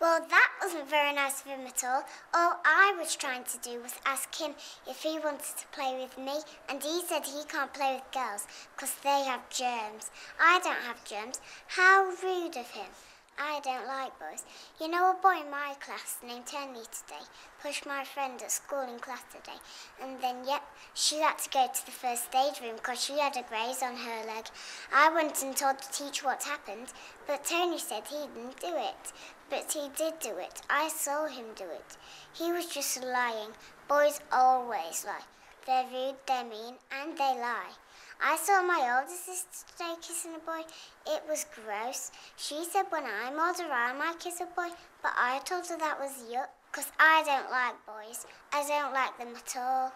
Well, that wasn't very nice of him at all. All I was trying to do was ask him if he wanted to play with me, and he said he can't play with girls because they have germs. I don't have germs. How rude of him. I don't like boys. You know a boy in my class named Tony today pushed my friend at school in class today. And then, yep, she had to go to the first aid room because she had a graze on her leg. I went and told the teacher what happened, but Tony said he didn't do it. But he did do it. I saw him do it. He was just lying. Boys always lie. They're rude, they're mean, and they lie. I saw my older sister today kissing a boy. It was gross. She said when I'm older I might kiss a boy, but I told her that was yuck, because I don't like boys. I don't like them at all.